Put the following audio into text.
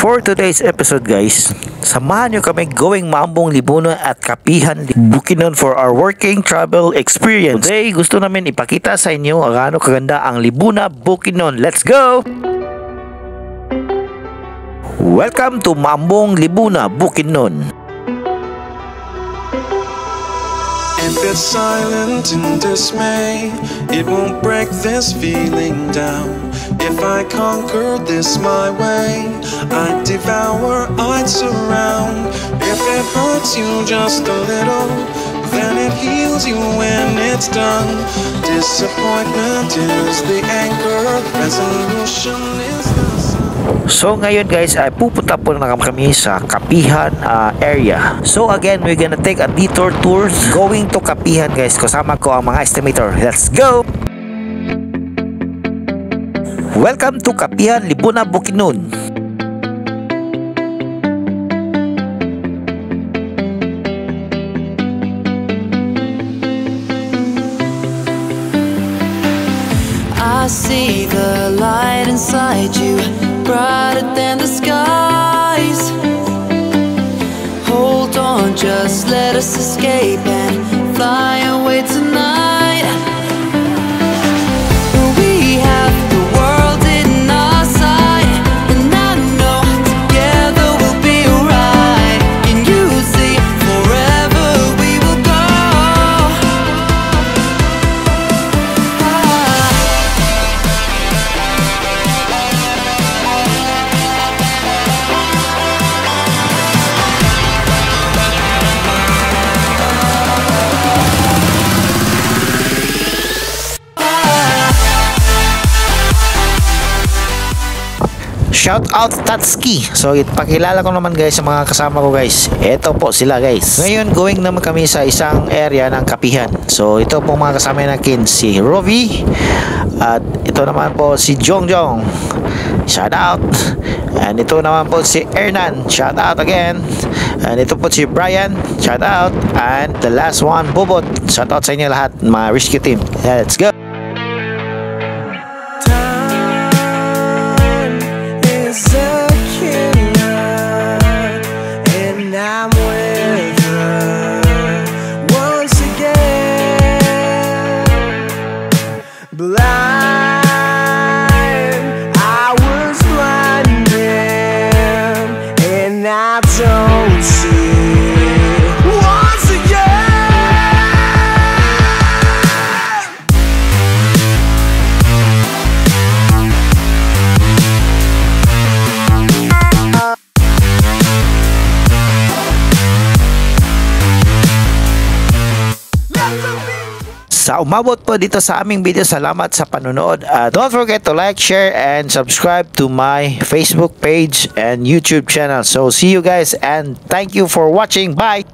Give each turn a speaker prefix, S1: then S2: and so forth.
S1: For today's episode guys, samahan nyo kami going maambong libuno at kapihan Bukinon for our working travel experience. Today, gusto namin ipakita sa inyo ang ano kaganda ang Libuna Bukinon. Let's go! Welcome to Maambong Libuna Bukinon.
S2: If it's silent in dismay, it won't break this feeling down. If I conquer this my way, I'd devour, I'd surround. If it hurts you just a little, then it heals you when it's done. Disappointment is the anchor, resolution is the.
S1: So ngayon guys ay pupunta po na kami sa Kapihan uh, area. So again we're gonna take a detour tour going to Kapihan guys. Kasama ko ang mga estimator. Let's go! Welcome to Kapihan, Libuna, Bukidnon.
S3: I see the light inside you, brighter than the skies. Hold on, just let us escape and fly
S1: Shout out Tatski. So ipakilala ko naman guys sa mga kasama ko guys. Ito po sila guys. Ngayon going naman kami sa isang area ng Kapihan. So ito po mga kasama natin si Rovi at ito naman po si Jongjong. Shout out. And ito naman po si Ernan. Shout out again. And ito po si Brian. Shout out. And the last one, Bobot. Shout out sa inyo lahat, mga rescue team. Let's go.
S2: Blind,
S1: Sa umabot po dito sa aming video, salamat sa panonood. Uh, don't forget to like, share, and subscribe to my Facebook page and YouTube channel. So see you guys and thank you for watching. Bye!